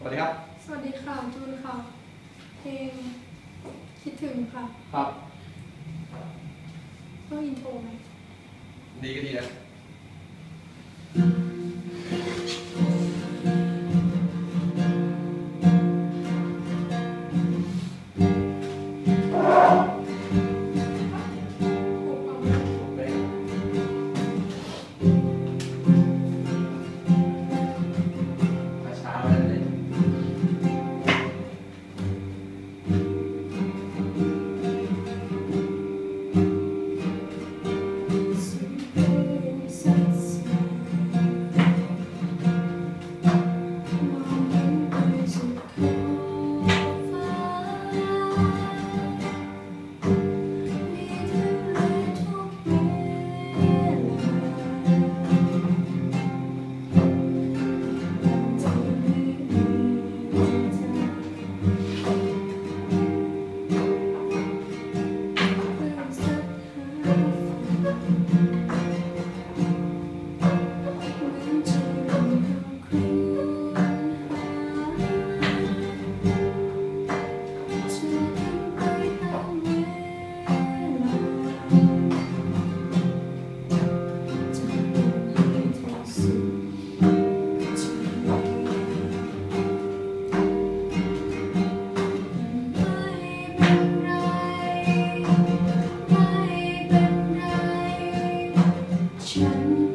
สวัสดีครับ สวัสดีค่ะจูนค่ะ เพลงคิดถึงค่ะครับ ต้องอินโทรไหมดีก็ดีนะค ฉัน